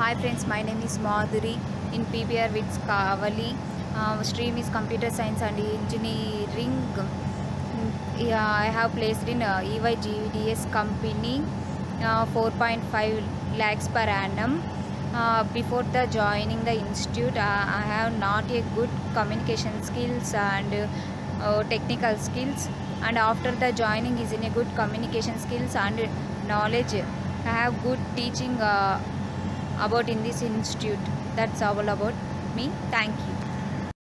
Hi friends, my name is Madhuri in PBR with Kavali. Uh, stream is computer science and engineering. Yeah, I have placed in uh, EY company uh, 4.5 lakhs per annum. Uh, before the joining the institute, uh, I have not a good communication skills and uh, technical skills. And after the joining is in a good communication skills and knowledge. I have good teaching uh, about in this institute. That's all about me. Thank you.